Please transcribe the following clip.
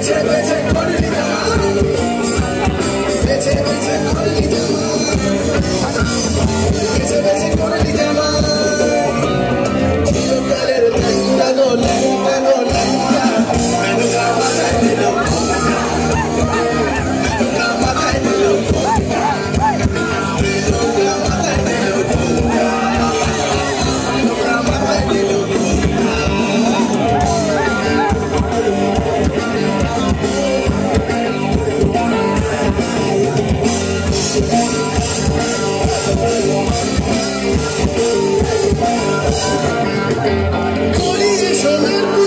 Let's check. Señor.